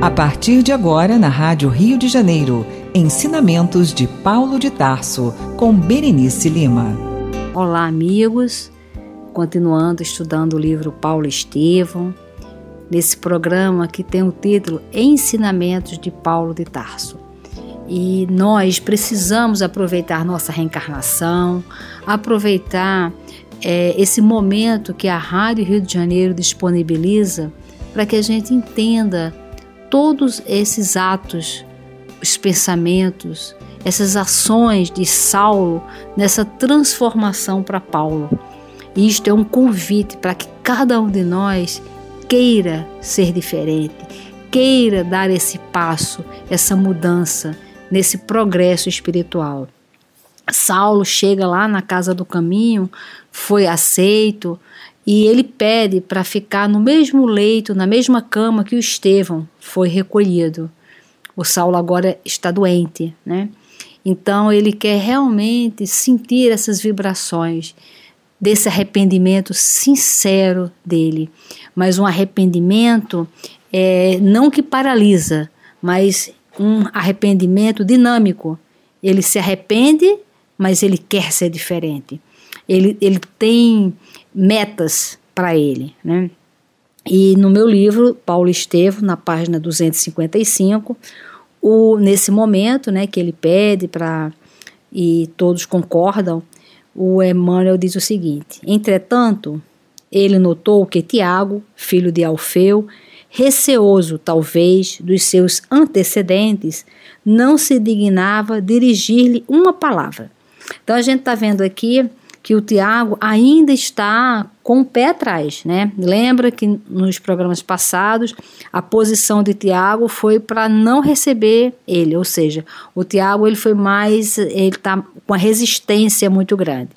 A partir de agora, na Rádio Rio de Janeiro, ensinamentos de Paulo de Tarso, com Berenice Lima. Olá, amigos. Continuando estudando o livro Paulo Estevão, nesse programa que tem o título Ensinamentos de Paulo de Tarso. E nós precisamos aproveitar nossa reencarnação, aproveitar é, esse momento que a Rádio Rio de Janeiro disponibiliza para que a gente entenda todos esses atos, os pensamentos, essas ações de Saulo nessa transformação para Paulo. E isto é um convite para que cada um de nós queira ser diferente, queira dar esse passo, essa mudança nesse progresso espiritual. Saulo chega lá na casa do caminho, foi aceito e ele pede para ficar no mesmo leito, na mesma cama que o Estevão foi recolhido. O Saulo agora está doente, né? Então ele quer realmente sentir essas vibrações desse arrependimento sincero dele, mas um arrependimento é, não que paralisa, mas um arrependimento dinâmico. Ele se arrepende, mas ele quer ser diferente. Ele, ele tem metas para ele, né? E no meu livro, Paulo Estevo, na página 255, o, nesse momento né, que ele pede para e todos concordam, o Emmanuel diz o seguinte: Entretanto, ele notou que Tiago, filho de Alfeu, receoso talvez dos seus antecedentes, não se dignava dirigir-lhe uma palavra. Então a gente está vendo aqui que o Tiago ainda está com o pé atrás, né? Lembra que nos programas passados a posição de Tiago foi para não receber ele, ou seja, o Tiago ele foi mais, ele está com a resistência muito grande.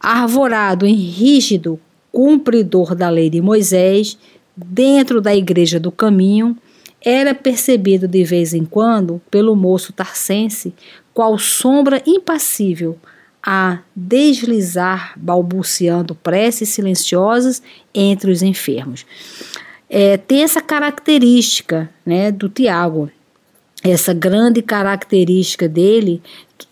Arvorado em rígido cumpridor da lei de Moisés, dentro da igreja do caminho, era percebido de vez em quando pelo moço tarcense qual sombra impassível a deslizar, balbuciando preces silenciosas entre os enfermos. É, tem essa característica né, do Tiago, essa grande característica dele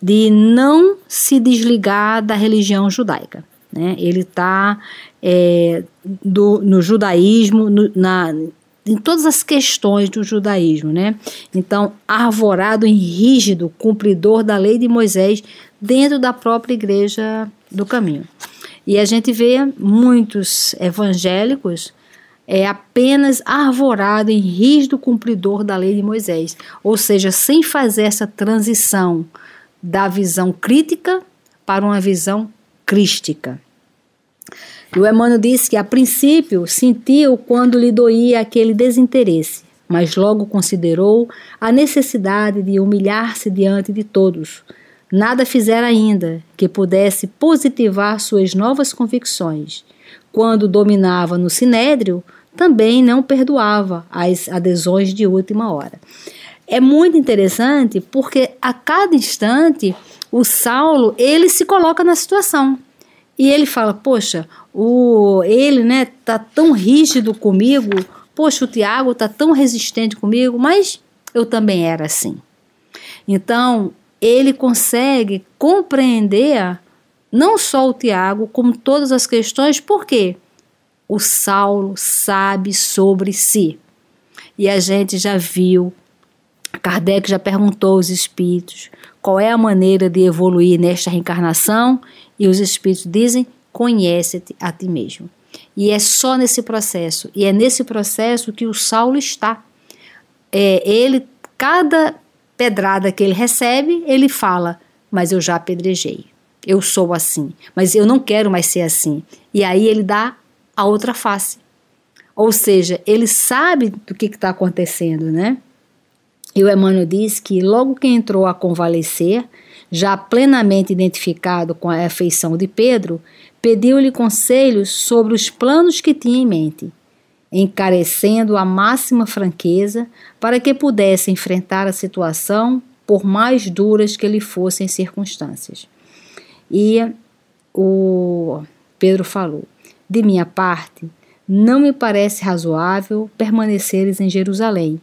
de não se desligar da religião judaica. Né? Ele está é, no judaísmo, no, na, em todas as questões do judaísmo, né? Então, arvorado em rígido cumpridor da lei de Moisés dentro da própria igreja do caminho. E a gente vê muitos evangélicos é apenas arvorado em rígido cumpridor da lei de Moisés, ou seja, sem fazer essa transição da visão crítica para uma visão crística. E o Emmanuel disse que, a princípio, sentiu quando lhe doía aquele desinteresse, mas logo considerou a necessidade de humilhar-se diante de todos. Nada fizera ainda que pudesse positivar suas novas convicções. Quando dominava no sinédrio, também não perdoava as adesões de última hora. É muito interessante porque a cada instante o Saulo ele se coloca na situação. E ele fala: Poxa, o, ele né, tá tão rígido comigo, poxa, o Tiago tá tão resistente comigo, mas eu também era assim. Então, ele consegue compreender não só o Tiago, como todas as questões, porque o Saulo sabe sobre si. E a gente já viu, Kardec já perguntou aos espíritos qual é a maneira de evoluir nesta reencarnação e os espíritos dizem: conhece-te a ti mesmo. E é só nesse processo, e é nesse processo que o Saulo está. É, ele, cada pedrada que ele recebe, ele fala: Mas eu já apedrejei, eu sou assim, mas eu não quero mais ser assim. E aí ele dá a outra face. Ou seja, ele sabe do que está acontecendo, né? E o Emmanuel diz que logo que entrou a convalescer, já plenamente identificado com a afeição de Pedro, pediu-lhe conselhos sobre os planos que tinha em mente, encarecendo a máxima franqueza para que pudesse enfrentar a situação por mais duras que lhe fossem circunstâncias. E o Pedro falou: De minha parte, não me parece razoável permaneceres em Jerusalém,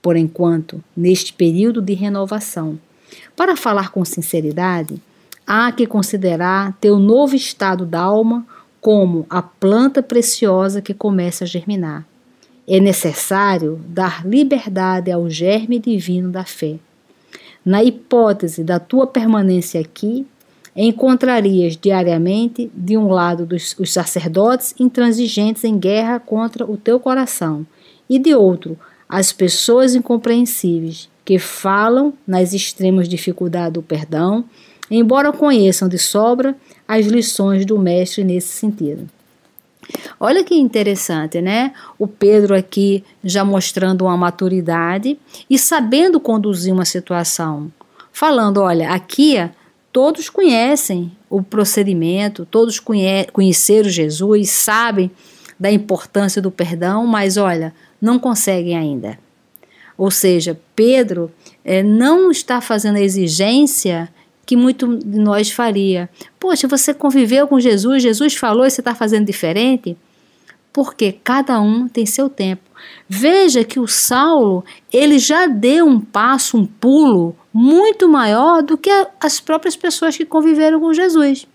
por enquanto, neste período de renovação. Para falar com sinceridade, há que considerar teu novo estado d'alma como a planta preciosa que começa a germinar. É necessário dar liberdade ao germe divino da fé. Na hipótese da tua permanência aqui, encontrarias diariamente, de um lado, dos, os sacerdotes intransigentes em guerra contra o teu coração, e de outro, as pessoas incompreensíveis que falam nas extremas dificuldades do perdão, embora conheçam de sobra as lições do Mestre nesse sentido. Olha que interessante, né? O Pedro aqui já mostrando uma maturidade e sabendo conduzir uma situação. Falando, olha, aqui todos conhecem o procedimento, todos conhe conheceram Jesus, sabem da importância do perdão, mas olha, não conseguem ainda. Ou seja, Pedro é, não está fazendo a exigência que muito de nós faria. Poxa, você conviveu com Jesus, Jesus falou e você está fazendo diferente? Porque cada um tem seu tempo. Veja que o Saulo, ele já deu um passo, um pulo muito maior do que as próprias pessoas que conviveram com Jesus.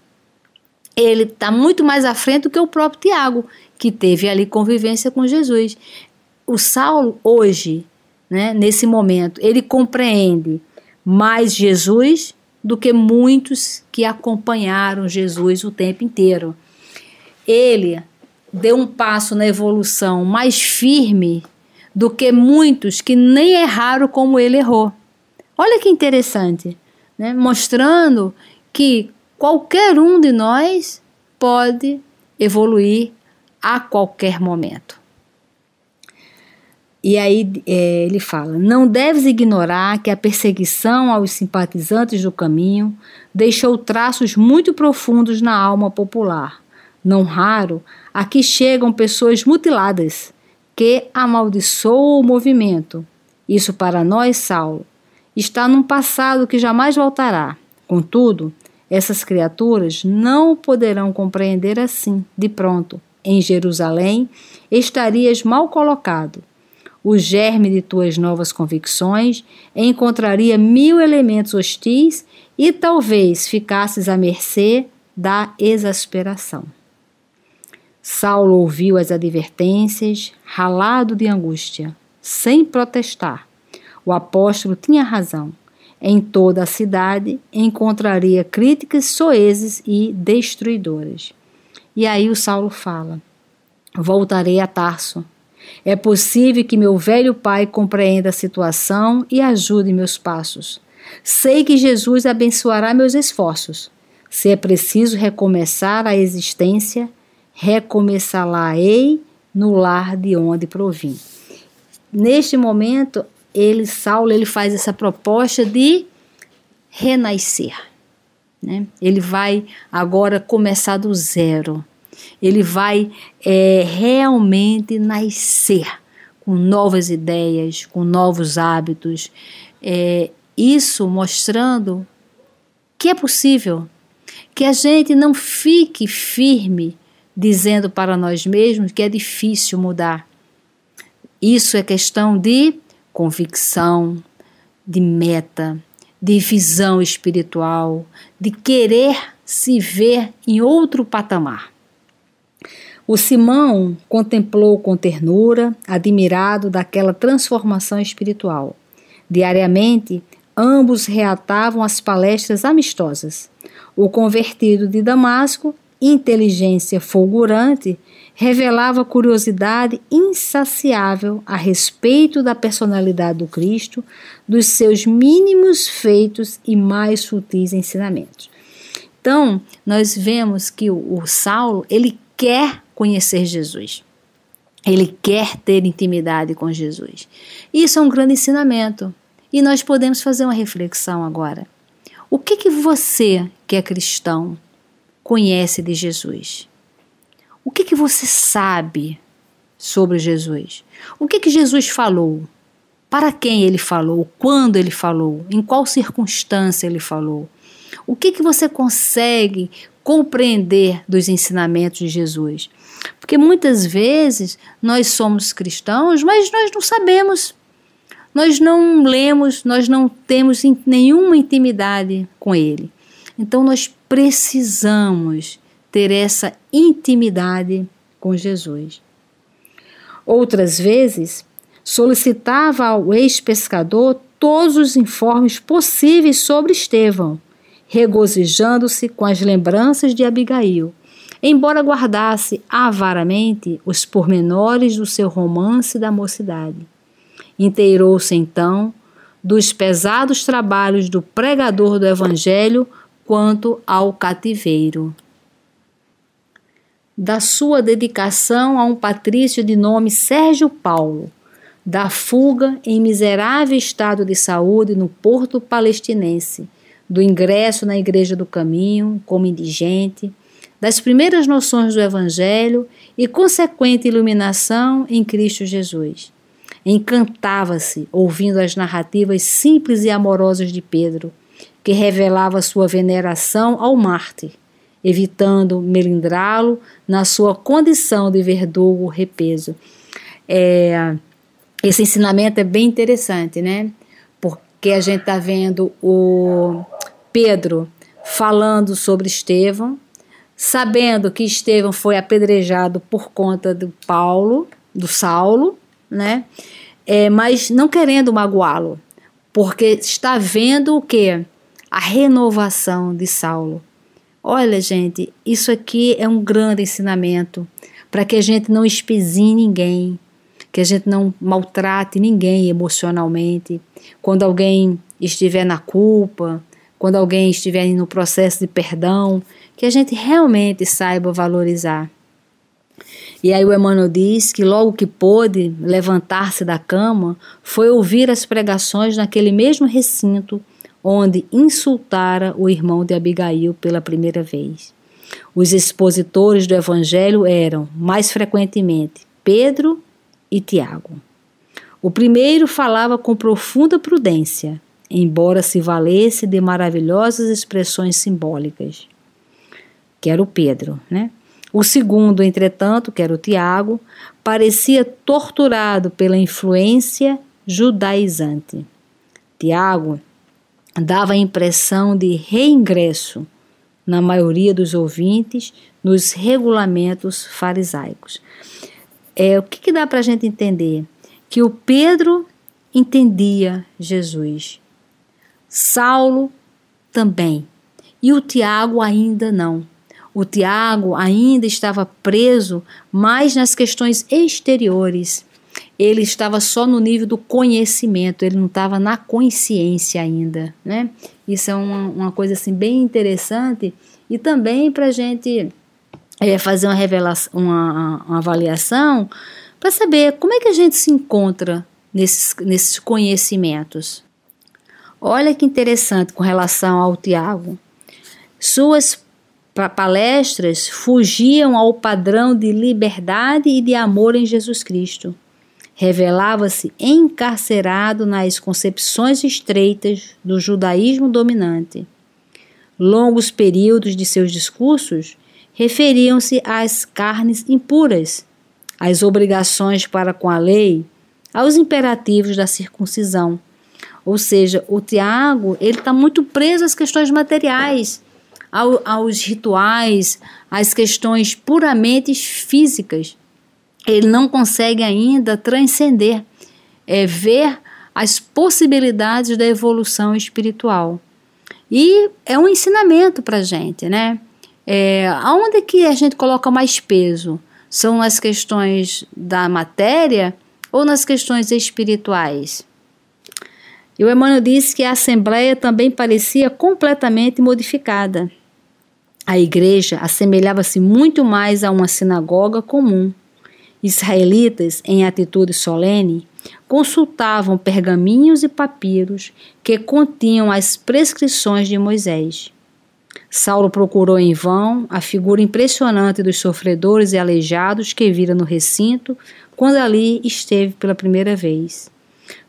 Ele está muito mais à frente do que o próprio Tiago, que teve ali convivência com Jesus. O Saulo, hoje, né, nesse momento, ele compreende mais Jesus do que muitos que acompanharam Jesus o tempo inteiro. Ele deu um passo na evolução mais firme do que muitos que nem erraram como ele errou. Olha que interessante, né? mostrando que qualquer um de nós pode evoluir a qualquer momento. E aí é, ele fala: Não deves ignorar que a perseguição aos simpatizantes do caminho deixou traços muito profundos na alma popular. Não raro, aqui chegam pessoas mutiladas que amaldiçoam o movimento. Isso para nós, Saulo, está num passado que jamais voltará. Contudo, essas criaturas não poderão compreender assim, de pronto. Em Jerusalém estarias mal colocado o germe de tuas novas convicções, encontraria mil elementos hostis e talvez ficasses à mercê da exasperação. Saulo ouviu as advertências, ralado de angústia, sem protestar. O apóstolo tinha razão. Em toda a cidade encontraria críticas soezes e destruidoras. E aí o Saulo fala: Voltarei a Tarso é possível que meu velho pai compreenda a situação e ajude meus passos. Sei que Jesus abençoará meus esforços. Se é preciso recomeçar a existência, recomeçá-la-ei no lar de onde provim. Neste momento, ele, Saulo, ele faz essa proposta de renascer. Né? Ele vai agora começar do zero ele vai é, realmente nascer com novas ideias, com novos hábitos. É, isso mostrando que é possível, que a gente não fique firme dizendo para nós mesmos que é difícil mudar. Isso é questão de convicção, de meta, de visão espiritual, de querer se ver em outro patamar. O Simão contemplou com ternura, admirado daquela transformação espiritual. Diariamente, ambos reatavam as palestras amistosas. O convertido de Damasco, inteligência fulgurante, revelava curiosidade insaciável a respeito da personalidade do Cristo, dos seus mínimos feitos e mais sutis ensinamentos. Então, nós vemos que o, o Saulo, ele quer conhecer Jesus. Ele quer ter intimidade com Jesus. Isso é um grande ensinamento. E nós podemos fazer uma reflexão agora. O que, que você, que é cristão, conhece de Jesus? O que, que você sabe sobre Jesus? O que, que Jesus falou? Para quem ele falou? Quando ele falou? Em qual circunstância ele falou? O que, que você consegue compreender dos ensinamentos de Jesus. Porque muitas vezes nós somos cristãos, mas nós não sabemos, nós não lemos, nós não temos nenhuma intimidade com Ele. Então nós precisamos ter essa intimidade com Jesus. Outras vezes, solicitava ao ex-pescador todos os informes possíveis sobre Estevão, regozijando-se com as lembranças de Abigail, embora guardasse avaramente os pormenores do seu romance da mocidade. Inteirou-se então dos pesados trabalhos do pregador do Evangelho quanto ao cativeiro. Da sua dedicação a um patrício de nome Sérgio Paulo, da fuga em miserável estado de saúde no porto palestinense, do ingresso na Igreja do Caminho como indigente, das primeiras noções do Evangelho e consequente iluminação em Cristo Jesus. Encantava-se ouvindo as narrativas simples e amorosas de Pedro, que revelava sua veneração ao mártir, evitando melindrá-lo na sua condição de verdugo repeso. É, esse ensinamento é bem interessante, né? Porque a gente está vendo o Pedro falando sobre Estevão, sabendo que Estevão foi apedrejado por conta do Paulo, do Saulo, né? É, mas não querendo magoá-lo, porque está vendo o que? A renovação de Saulo. Olha, gente, isso aqui é um grande ensinamento para que a gente não espezinhe ninguém, que a gente não maltrate ninguém emocionalmente. Quando alguém estiver na culpa, quando alguém estiver no processo de perdão, que a gente realmente saiba valorizar. E aí o Emmanuel diz que logo que pôde levantar-se da cama, foi ouvir as pregações naquele mesmo recinto onde insultara o irmão de Abigail pela primeira vez. Os expositores do evangelho eram, mais frequentemente, Pedro e Tiago. O primeiro falava com profunda prudência, embora se valesse de maravilhosas expressões simbólicas, que era o Pedro, né? O segundo, entretanto, que era o Tiago, parecia torturado pela influência judaizante. Tiago dava a impressão de reingresso na maioria dos ouvintes nos regulamentos farisaicos. É, o que, que dá para a gente entender? Que o Pedro entendia Jesus Saulo também. E o Tiago ainda não. O Tiago ainda estava preso mais nas questões exteriores. Ele estava só no nível do conhecimento, ele não estava na consciência ainda, né? Isso é uma, uma coisa assim bem interessante e também para a gente é, fazer uma revelação, uma, uma avaliação para saber como é que a gente se encontra nesses, nesses conhecimentos. Olha que interessante com relação ao Tiago. Suas palestras fugiam ao padrão de liberdade e de amor em Jesus Cristo. Revelava-se encarcerado nas concepções estreitas do judaísmo dominante. Longos períodos de seus discursos referiam-se às carnes impuras, às obrigações para com a lei, aos imperativos da circuncisão ou seja, o Tiago ele está muito preso às questões materiais, ao, aos rituais, às questões puramente físicas. Ele não consegue ainda transcender, é, ver as possibilidades da evolução espiritual. E é um ensinamento para a gente, né? É, aonde que a gente coloca mais peso? São nas questões da matéria ou nas questões espirituais? E o Emmanuel disse que a Assembleia também parecia completamente modificada. A igreja assemelhava-se muito mais a uma sinagoga comum. Israelitas, em atitude solene, consultavam pergaminhos e papiros que continham as prescrições de Moisés. Saulo procurou em vão a figura impressionante dos sofredores e aleijados que vira no recinto quando ali esteve pela primeira vez.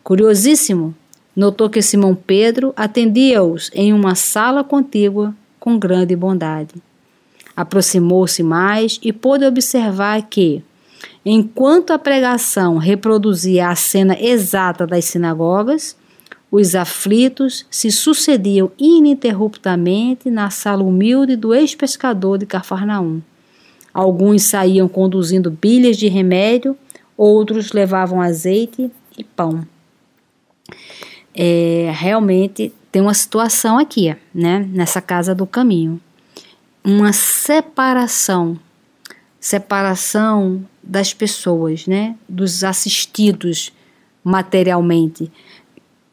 Curiosíssimo, Notou que Simão Pedro atendia-os em uma sala contígua com grande bondade. Aproximou-se mais e pôde observar que, enquanto a pregação reproduzia a cena exata das sinagogas, os aflitos se sucediam ininterruptamente na sala humilde do ex-pescador de Cafarnaum. Alguns saíam conduzindo bilhas de remédio, outros levavam azeite e pão. É, realmente tem uma situação aqui, né, nessa casa do caminho. Uma separação, separação das pessoas, né, dos assistidos materialmente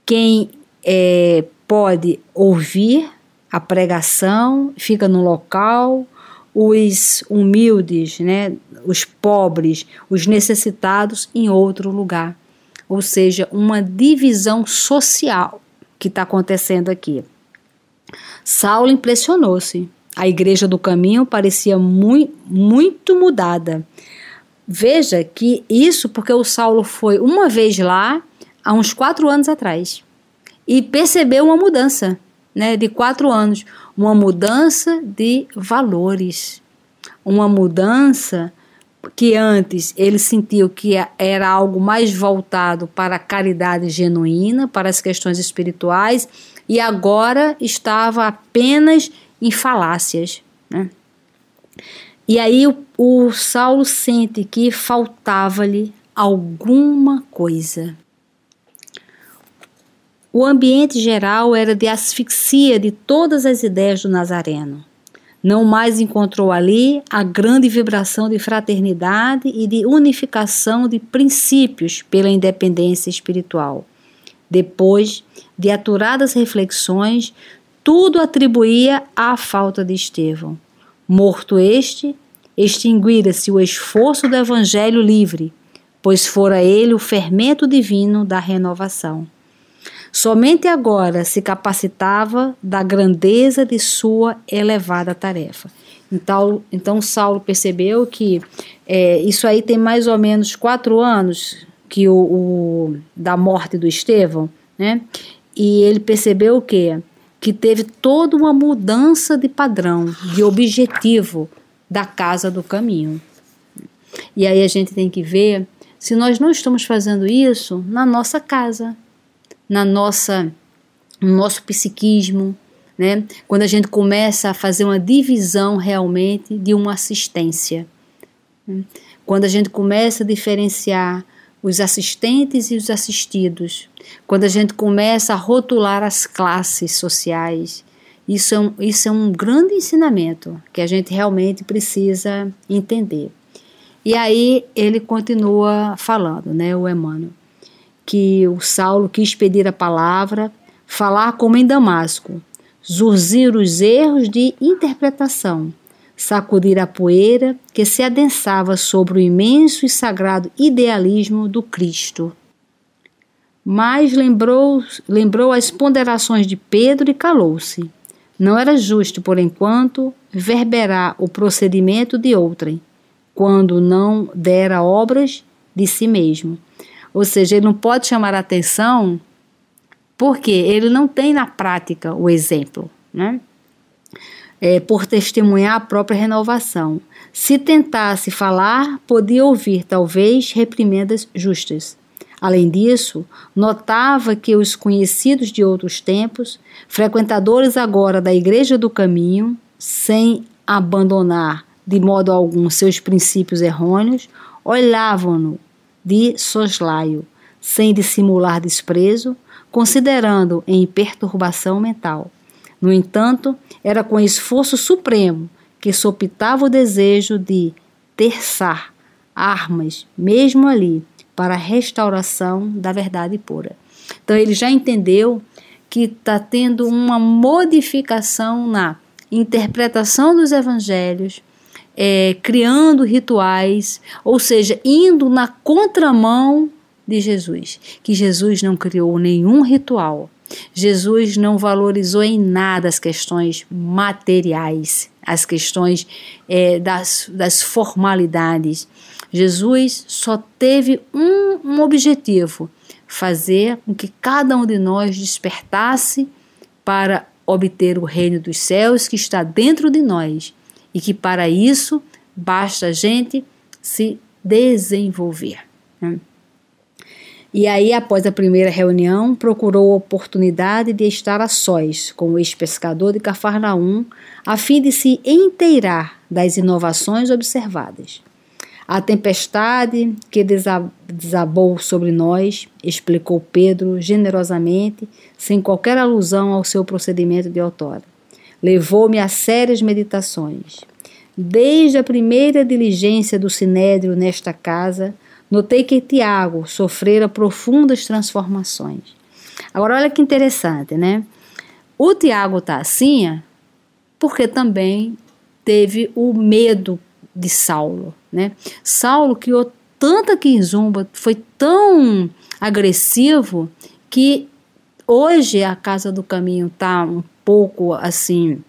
quem é, pode ouvir a pregação, fica no local, os humildes, né, os pobres, os necessitados em outro lugar. Ou seja, uma divisão social que está acontecendo aqui. Saulo impressionou-se. A igreja do caminho parecia muito, muito mudada. Veja que isso porque o Saulo foi uma vez lá há uns quatro anos atrás e percebeu uma mudança, né, de quatro anos, uma mudança de valores, uma mudança que antes ele sentiu que era algo mais voltado para a caridade genuína, para as questões espirituais, e agora estava apenas em falácias. Né? E aí o, o Saulo sente que faltava-lhe alguma coisa. O ambiente geral era de asfixia de todas as ideias do Nazareno. Não mais encontrou ali a grande vibração de fraternidade e de unificação de princípios pela independência espiritual. Depois de aturadas reflexões, tudo atribuía à falta de Estevão. Morto este, extinguira-se o esforço do Evangelho livre, pois fora ele o fermento divino da renovação. Somente agora se capacitava da grandeza de sua elevada tarefa. Então, então Saulo percebeu que é, isso aí tem mais ou menos quatro anos que o, o da morte do Estevão, né? E ele percebeu o quê? Que teve toda uma mudança de padrão, de objetivo da casa do caminho. E aí a gente tem que ver se nós não estamos fazendo isso na nossa casa, na nossa, no nosso psiquismo, né? quando a gente começa a fazer uma divisão realmente de uma assistência. Quando a gente começa a diferenciar os assistentes e os assistidos, quando a gente começa a rotular as classes sociais, isso é um, isso é um grande ensinamento que a gente realmente precisa entender. E aí ele continua falando, né, o Emmanuel que o Saulo quis pedir a palavra, falar como em Damasco, zurzir os erros de interpretação, sacudir a poeira que se adensava sobre o imenso e sagrado idealismo do Cristo. Mas lembrou, lembrou as ponderações de Pedro e calou-se. Não era justo, por enquanto, verberar o procedimento de outrem, quando não dera obras de si mesmo. Ou seja, ele não pode chamar a atenção porque ele não tem na prática o exemplo, né? É, por testemunhar a própria renovação. Se tentasse falar, podia ouvir, talvez, reprimendas justas. Além disso, notava que os conhecidos de outros tempos, frequentadores agora da Igreja do Caminho, sem abandonar de modo algum seus princípios errôneos, olhavam-no de soslaio, sem dissimular desprezo, considerando em perturbação mental. No entanto, era com esforço supremo que sopitava o desejo de terçar armas, mesmo ali, para a restauração da verdade pura. Então ele já entendeu que está tendo uma modificação na interpretação dos evangelhos, é, criando rituais, ou seja, indo na contramão de Jesus. Que Jesus não criou nenhum ritual. Jesus não valorizou em nada as questões materiais, as questões é, das, das formalidades. Jesus só teve um, um objetivo: fazer com que cada um de nós despertasse para obter o reino dos céus que está dentro de nós e que para isso basta a gente se desenvolver. Né? E aí, após a primeira reunião, procurou a oportunidade de estar a sós com o ex-pescador de Cafarnaum, a fim de se inteirar das inovações observadas. A tempestade que desabou sobre nós, explicou Pedro generosamente, sem qualquer alusão ao seu procedimento de autora, levou-me a sérias meditações. Desde a primeira diligência do sinédrio nesta casa, Notei que Tiago sofrera profundas transformações. Agora, olha que interessante, né? O Tiago está assim porque também teve o medo de Saulo, né? Saulo criou tanta quinzumba, foi tão agressivo que hoje a Casa do Caminho está um pouco assim,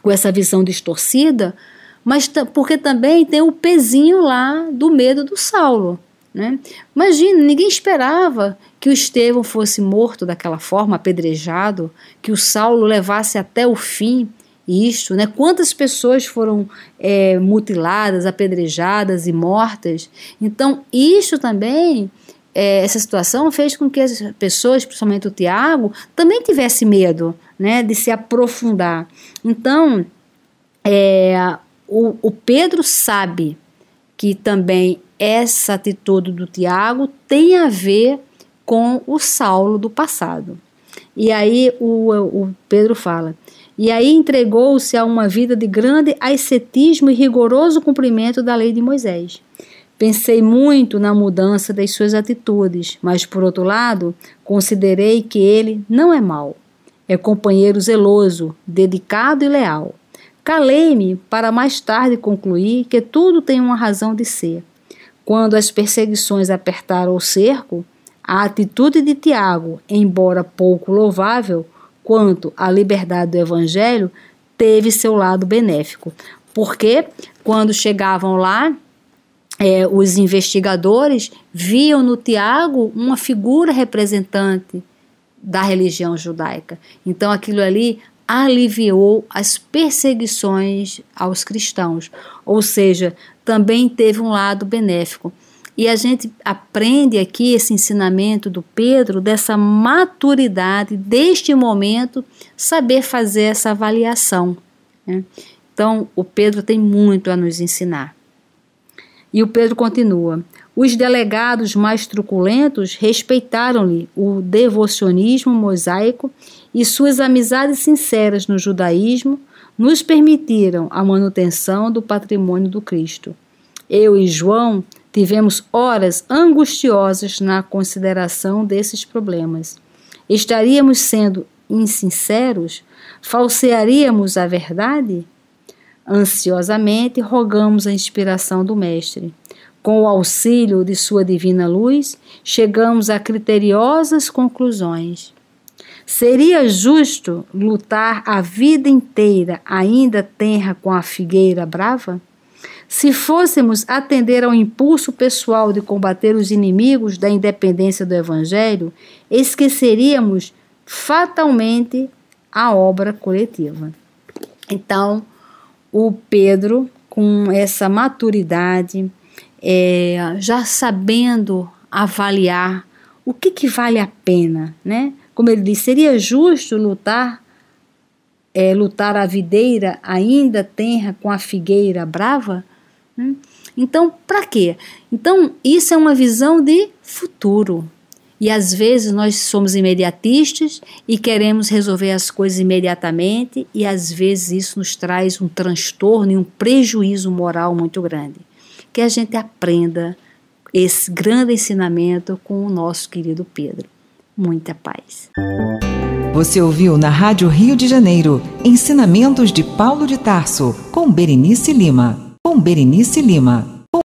com essa visão distorcida, mas porque também tem o pezinho lá do medo do Saulo. Né? Imagina, ninguém esperava que o Estevão fosse morto daquela forma, apedrejado, que o Saulo levasse até o fim isto, né? Quantas pessoas foram é, mutiladas, apedrejadas e mortas? Então, isso também, é, essa situação fez com que as pessoas, principalmente o Tiago, também tivesse medo, né, de se aprofundar. Então, é, o, o Pedro sabe que também essa atitude do Tiago tem a ver com o Saulo do passado. E aí o, o Pedro fala: e aí entregou-se a uma vida de grande ascetismo e rigoroso cumprimento da lei de Moisés. Pensei muito na mudança das suas atitudes, mas por outro lado, considerei que ele não é mau. É companheiro zeloso, dedicado e leal. Calei-me para mais tarde concluir que tudo tem uma razão de ser. Quando as perseguições apertaram o cerco, a atitude de Tiago, embora pouco louvável quanto à liberdade do evangelho, teve seu lado benéfico. Porque quando chegavam lá, é, os investigadores viam no Tiago uma figura representante da religião judaica. Então aquilo ali aliviou as perseguições aos cristãos, ou seja, também teve um lado benéfico. E a gente aprende aqui esse ensinamento do Pedro, dessa maturidade, deste momento, saber fazer essa avaliação. Né? Então, o Pedro tem muito a nos ensinar. E o Pedro continua: os delegados mais truculentos respeitaram-lhe o devocionismo mosaico e suas amizades sinceras no judaísmo nos permitiram a manutenção do patrimônio do Cristo. Eu e João tivemos horas angustiosas na consideração desses problemas. Estaríamos sendo insinceros? Falsearíamos a verdade? Ansiosamente rogamos a inspiração do Mestre. Com o auxílio de Sua divina luz, chegamos a criteriosas conclusões. Seria justo lutar a vida inteira ainda tenra com a figueira brava? Se fôssemos atender ao impulso pessoal de combater os inimigos da independência do Evangelho, esqueceríamos fatalmente a obra coletiva. Então, o Pedro, com essa maturidade, é, já sabendo avaliar o que, que vale a pena, né? Como ele disse, seria justo lutar, é, lutar a videira ainda tenra com a figueira brava? Hum? Então, para quê? Então, isso é uma visão de futuro. E às vezes nós somos imediatistas e queremos resolver as coisas imediatamente, e às vezes isso nos traz um transtorno e um prejuízo moral muito grande. Que a gente aprenda esse grande ensinamento com o nosso querido Pedro. Muita paz. Você ouviu na Rádio Rio de Janeiro Ensinamentos de Paulo de Tarso, com Berenice Lima. Com Berenice Lima.